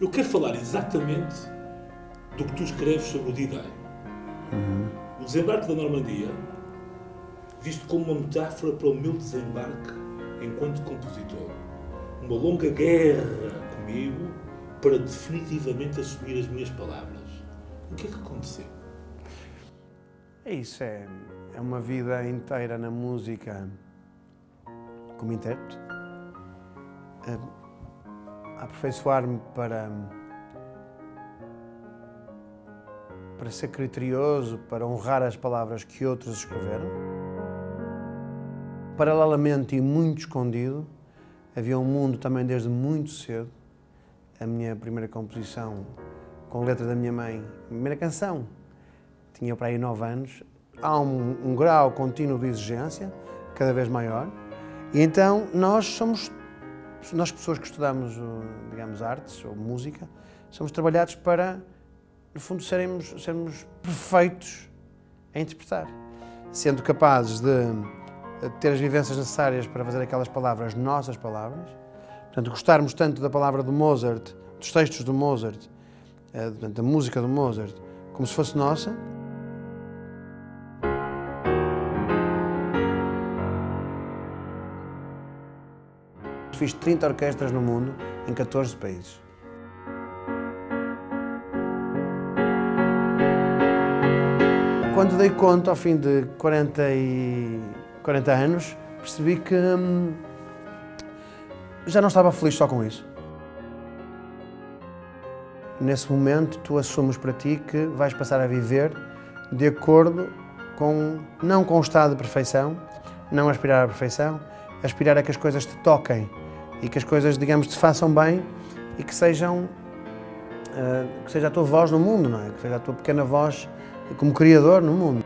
Eu quero falar exatamente do que tu escreves sobre o D-Day. Uhum. O desembarque da Normandia, visto como uma metáfora para o meu desembarque enquanto compositor. Uma longa guerra comigo para definitivamente assumir as minhas palavras. O que é que aconteceu? É isso, é, é uma vida inteira na música como intérprete, a aperfeiçoar-me para, para ser criterioso, para honrar as palavras que outros escreveram. Paralelamente e muito escondido, havia um mundo também desde muito cedo. A minha primeira composição com letra da minha mãe, a primeira canção, tinha para aí nove anos. Há um, um grau contínuo de exigência, cada vez maior. E então nós somos, nós pessoas que estudamos, digamos, artes ou música, somos trabalhados para, no fundo, sermos, sermos perfeitos a interpretar. Sendo capazes de ter as vivências necessárias para fazer aquelas palavras nossas palavras. Portanto, gostarmos tanto da palavra do Mozart, dos textos do Mozart, eh, da música do Mozart, como se fosse nossa. Fiz 30 orquestras no mundo, em 14 países. Quando dei conta, ao fim de 40, e 40 anos, percebi que hum, já não estava feliz só com isso. Nesse momento, tu assumes para ti que vais passar a viver de acordo com, não com o estado de perfeição, não aspirar à perfeição, aspirar a que as coisas te toquem e que as coisas, digamos, te façam bem e que sejam, uh, que seja a tua voz no mundo, não é? Que seja a tua pequena voz como criador no mundo.